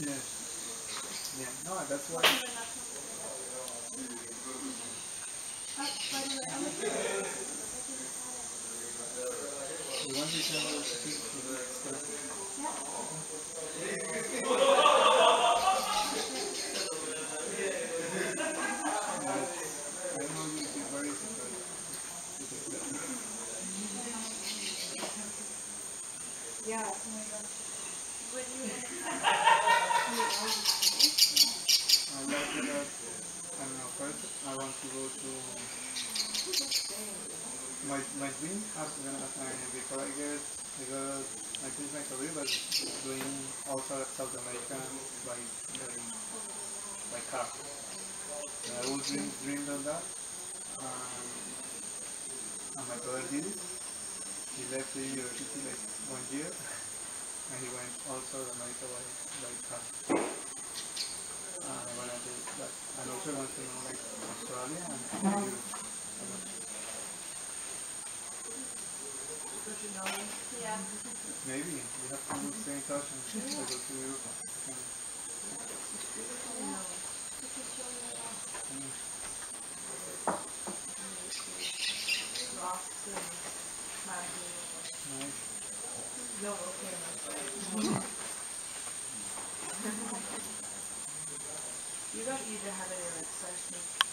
Yeah. Yeah. No, that's why. The one you sent us to the stuff. Don't know but Yeah. That, I first I want to go to, my, my dream has been, uh, before I get, because I think my career was doing of South America by, by, car. I always dream, dreamed of that. Um, and my brother did it. He left the university like one year, and he went also to America by, by car. Uh, I wanna do that. And also I want to like Australia and Europe. Yeah. Maybe we have to stay in touch and go to Europe. And, nice. You don't need to have any a session.